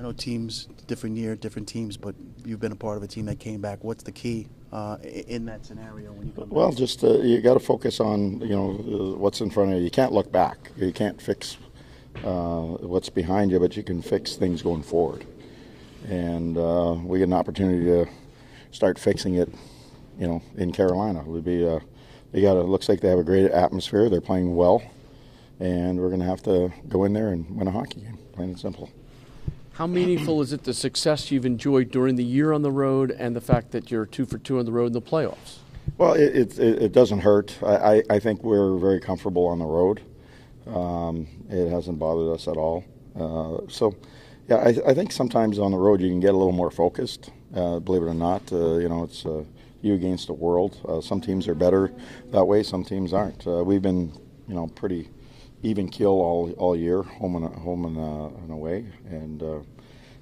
I know teams, different year, different teams, but you've been a part of a team that came back. What's the key uh, in that scenario when you come Well, back? just uh, you got to focus on you know what's in front of you. You can't look back. You can't fix uh, what's behind you, but you can fix things going forward. And uh, we get an opportunity to start fixing it, you know, in Carolina. It would be uh, they got. It looks like they have a great atmosphere. They're playing well, and we're going to have to go in there and win a hockey game. Plain and simple. How meaningful is it the success you've enjoyed during the year on the road and the fact that you're two for two on the road in the playoffs? Well, it, it, it doesn't hurt. I, I, think we're very comfortable on the road. Um, it hasn't bothered us at all. Uh, so, yeah, I, I think sometimes on the road you can get a little more focused. Uh, believe it or not, uh, you know, it's uh, you against the world. Uh, some teams are better that way. Some teams aren't. Uh, we've been, you know, pretty even kill all all year, home and home and, uh, and away, and uh,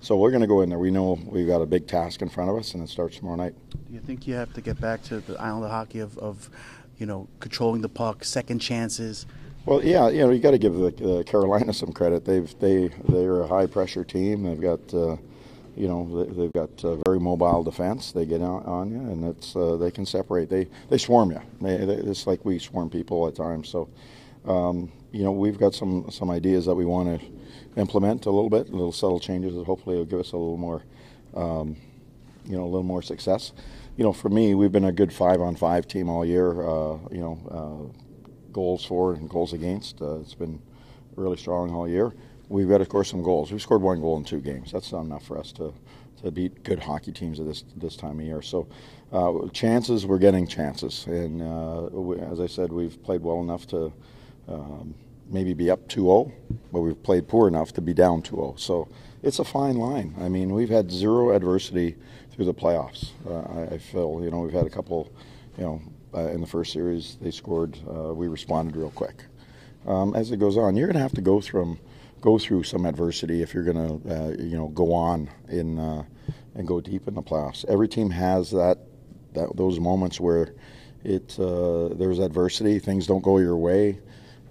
so we're going to go in there. We know we've got a big task in front of us, and it starts tomorrow night. Do you think you have to get back to the island of hockey of, of you know, controlling the puck, second chances? Well, yeah, you know, you got to give the uh, Carolina some credit. They've they they're a high pressure team. They've got. Uh, you know they, they've got a very mobile defense. They get on, on you, and it's uh, they can separate. They they swarm you. They, they, it's like we swarm people at times. So um, you know, we've got some some ideas that we want to implement a little bit, little subtle changes that hopefully will give us a little more, um, you know, a little more success. You know, for me, we've been a good five-on-five team all year. Uh, you know, uh, goals for and goals against. Uh, it's been really strong all year. We've got, of course, some goals. We've scored one goal in two games. That's not enough for us to, to beat good hockey teams at this this time of year. So, uh, chances we're getting chances, and uh, we, as I said, we've played well enough to um, maybe be up 2-0, but we've played poor enough to be down 2-0. So it's a fine line. I mean, we've had zero adversity through the playoffs. Uh, I, I, feel, you know, we've had a couple, you know, uh, in the first series they scored. Uh, we responded real quick. Um, as it goes on, you're going to have to go through go through some adversity if you're going to, uh, you know, go on in uh, and go deep in the playoffs. Every team has that that those moments where it uh, there's adversity, things don't go your way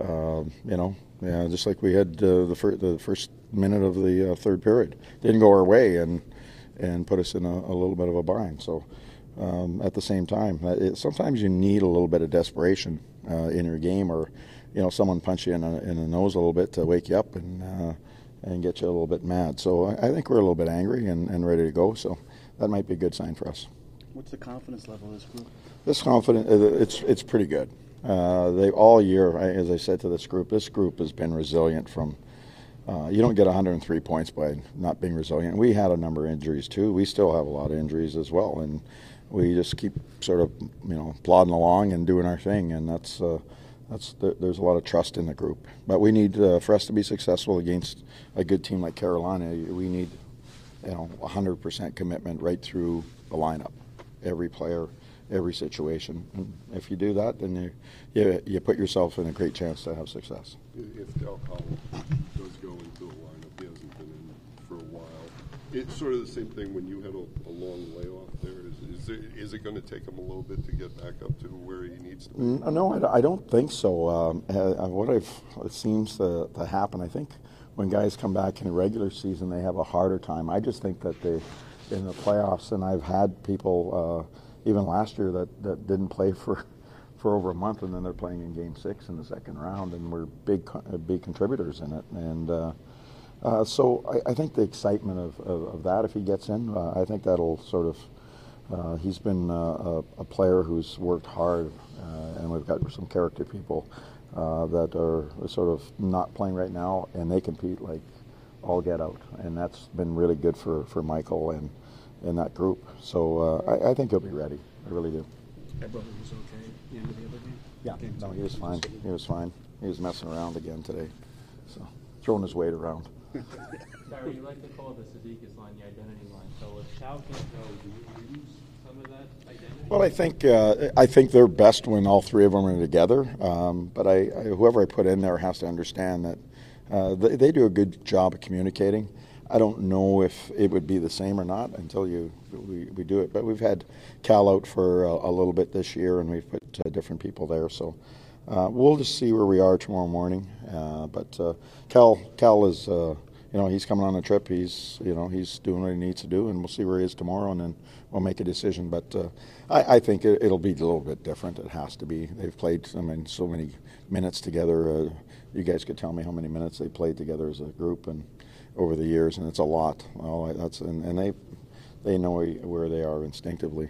uh, you know, yeah, just like we had uh, the, fir- the first minute of the uh, third period, didn't go our way and and put us in a, a little bit of a bind. So um, at the same time, uh, it, sometimes you need a little bit of desperation uh, in your game, or you know, someone punch you in, a, in the nose a little bit to wake you up and uh, and get you a little bit mad. So I, I think we're a little bit angry and, and ready to go. So that might be a good sign for us. What's the confidence level of this group? This confident, it's it's pretty good. Uh, they all year, as I said to this group, this group has been resilient from. Uh, you don't get 103 points by not being resilient. We had a number of injuries too. We still have a lot of injuries as well, and we just keep sort of you know plodding along and doing our thing, and that's uh, that's the, there's a lot of trust in the group. But we need uh, for us to be successful against a good team like Carolina, we need you know 100% commitment right through the lineup, every player every situation. And if you do that, then you, you, you put yourself in a great chance to have success. If Dal Colle does go into the lineup, he hasn't been in for a while. It's sort of the same thing when you had a, a long layoff there. Is, is, there, is it going to take him a little bit to get back up to where he needs to be? No, I, I don't think so. Um, uh, what I've, it seems to, to happen, I think when guys come back in a regular season, they have a harder time. I just think that they, in the playoffs, and I've had people. Uh, even last year that, that didn't play for for over a month, and then they're playing in Game Six in the second round, and we're big uh, big contributors in it. And uh, uh, so I, I, think the excitement of, of, of, that, if he gets in, uh, I think that'll sort of. Uh, he's been uh, a, a, player who's worked hard, and we've got some character people that are sort of not playing right now, and they compete like all get out, and that's been really good for, for Michael and in that group. So uh, I, I, think he'll be ready. I really do. That brother was okay the end of the other game? Yeah, no, he was fine. He was fine. He was messing around again today, so throwing his weight around. Barry, you like to call the Cizikas line the identity line. So if Chow can't go, do you lose some of that identity? Well, I think uh, I think they're best when all three of them are together. Um, but I, I, whoever I put in there has to understand that uh, they, they do a good job of communicating. I don't know if it would be the same or not until you we, we do it. But we've had Cal out for a, a little bit this year, and we've put uh, different people there. So uh, we'll just see where we are tomorrow morning. Uh, but uh, Cal Cal is uh, you know, he's coming on a trip. He's, you know, he's doing what he needs to do, and we'll see where he is tomorrow, and then we'll make a decision. But uh, I, I think it, it'll be a little bit different. It has to be. They've played, I mean, so many minutes together. You guys could tell me how many minutes they played together as a group, and over the years, and it's a lot. Well, that's and, and they they know where they are instinctively.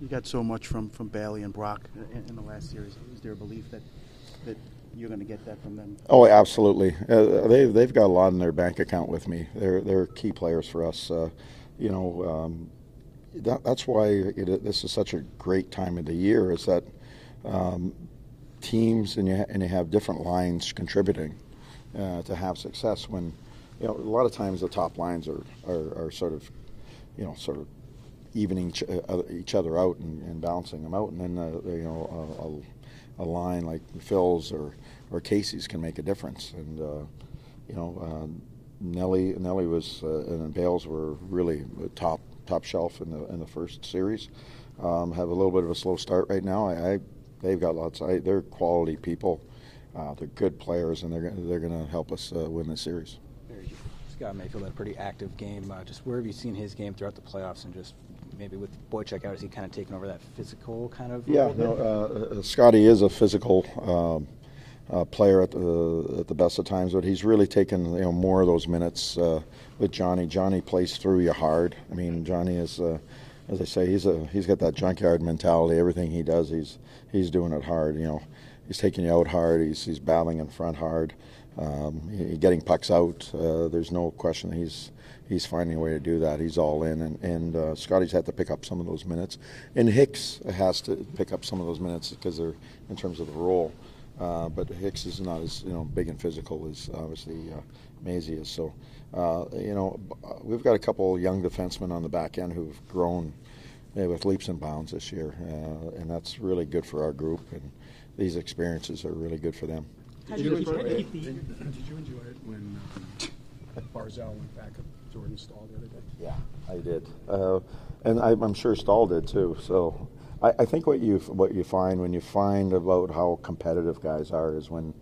You got so much from, from Bailey and Brock in, in the last series. Is there a belief that that you're going to get that from them? Oh, absolutely. Uh, they've they've got a lot in their bank account with me. They're they're key players for us. Uh, you know, um, that, that's why it, this is such a great time of the year. Is that um, teams and you ha- and you have different lines contributing uh, to have success. When you know a lot of times the top lines are are, are sort of you know sort of evening each, uh, other out and, and, balancing them out, and then uh, you know a, a, a, line like Phil's or or Casey's can make a difference. And uh, you know um, Nelly Nelly was uh, and Bales were really top top shelf in the in the first series. Um, have a little bit of a slow start right now. I, I they've got lots. I, they're quality people. Uh, they're good players, and they're they're going to help us uh, win the series. Scott Mayfield had a pretty active game. Uh, just where have you seen his game throughout the playoffs, and just maybe with Boychuk out, is he kind of taken over that physical kind of? Yeah, no, uh, uh, Scotty is a physical um, uh, player at the at the best of times, but he's really taken you know more of those minutes uh, with Johnny. Johnny plays through you hard. I mean, Johnny is. Uh, as I say, he's a he's got that junkyard mentality. Everything he does, he's he's doing it hard. You know, he's taking you out hard. He's he's battling in front hard. Um, getting pucks out. Uh, there's no question he's he's finding a way to do that. He's all in, and and uh, Scotty's had to pick up some of those minutes, and Hicks has to pick up some of those minutes because they're in terms of the role. Uh, but Hicks is not as you know big and physical as obviously uh, Maisie is. So uh, you know we've got a couple young defensemen on the back end who've grown uh, with leaps and bounds this year, uh, and that's really good for our group. And these experiences are really good for them. Did you, enjoy it, did you enjoy it when um, Barzal went back at Jordan Staal the other day? Yeah, I did, uh, and I, am sure Staal did too. So I, I, think what you what you find when you find about how competitive guys are is when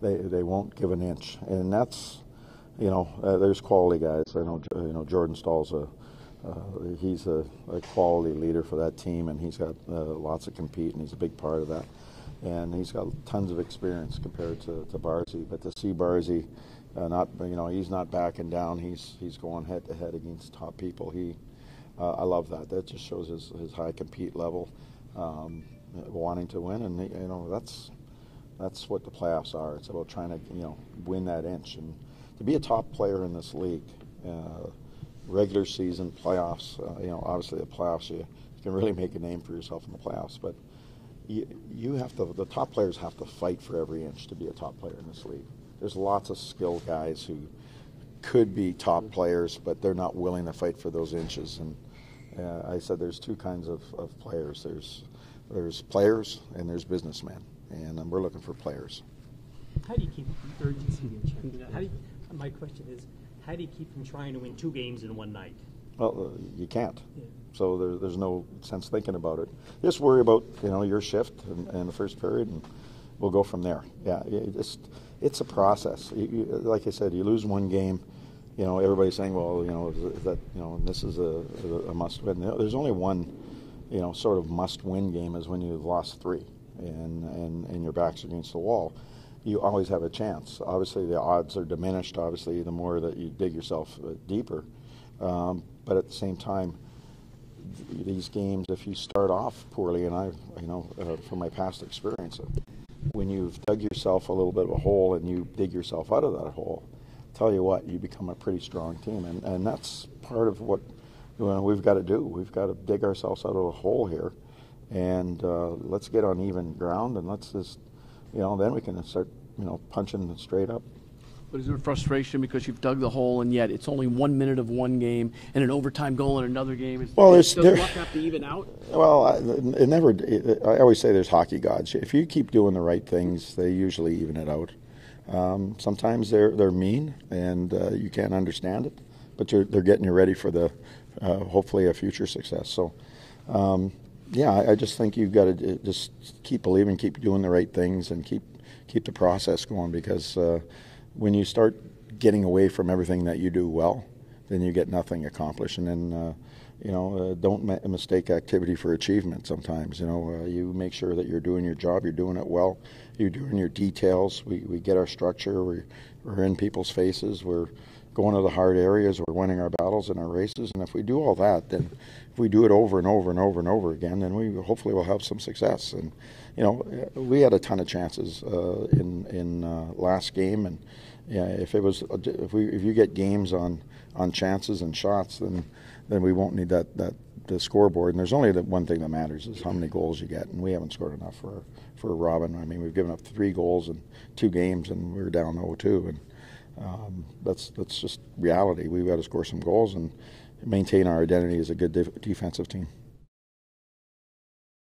they they won't give an inch, and that's you know uh, there's quality guys. I know you know Jordan Staal's a uh, he's a, a, quality leader for that team, and he's got uh, lots of compete, and he's a big part of that and he's got tons of experience compared to, to Barzy. But to see Barzy, uh, not you know, he's not backing down. He's he's going head to head against top people. He, uh, I love that. That just shows his, his high compete level, um, wanting to win, and you know that's that's what the playoffs are. It's about trying to you know win that inch and to be a top player in this league. Uh, regular season playoffs, uh, you know, obviously the playoffs you, you can really make a name for yourself in the playoffs, but you, you have to, the top players have to fight for every inch to be a top player in this league. There's lots of skilled guys who could be top players, but they're not willing to fight for those inches. And uh, I said there's two kinds of, of players. There's there's players and there's businessmen, and um, we're looking for players. How do you keep the urgency in do you, my question is, how do you keep from trying to win two games in one night? Well, uh, you can't. Yeah. So there, there's no sense thinking about it. Just worry about you know your shift and, the first period, and we'll go from there. Yeah, it's it's a process. You, you, like I said, you lose one game, you know everybody's saying, well, you know, that you know this is a, a must win. There's only one, you know, sort of must win game is when you've lost three, and and and your back's against the wall. You always have a chance. Obviously, the odds are diminished. Obviously, the more that you dig yourself uh, deeper, um, but at the same time these games, if you start off poorly, and I, you know, uh, from my past experience, when you've dug yourself a little bit of a hole and you dig yourself out of that hole, tell you what, you become a pretty strong team, and and that's part of what you know, we've got to do. We've got to dig ourselves out of a hole here, and uh, let's get on even ground, and let's just, you know, then we can start, you know, punching straight up. But is there frustration because you've dug the hole and yet it's only one minute of one game and an overtime goal in another game? Is, well, there's does there, luck have to even out? Well, I, it never. It, I always say there's hockey gods. If you keep doing the right things, they usually even it out. Um, sometimes they're they're mean and uh, you can't understand it, but they're getting you ready for the uh, hopefully a future success. So. Um, yeah, I, I just think you've got to just keep believing, keep doing the right things, and keep keep the process going because uh, when you start getting away from everything that you do well, then you get nothing accomplished. And then, uh, you know, uh, don't ma- mistake activity for achievement sometimes. You know, uh, you make sure that you're doing your job, you're doing it well, you're doing your details. We, we get our structure, we, we're in people's faces, we're going to the hard areas, we're winning our battles and our races. And if we do all that, then if we do it over and over and over and over again, then we hopefully will have some success. And, you know, we had a ton of chances uh, in, in uh, last game. And, yeah, if it was, if we, if you get games on, on chances and shots, then then we won't need that that the scoreboard. And there's only the one thing that matters is how many goals you get, and we haven't scored enough for for Robin. I mean, we've given up three goals in two games, and we're down 0-2, and um, that's that's just reality. We've got to score some goals and maintain our identity as a good def- defensive team.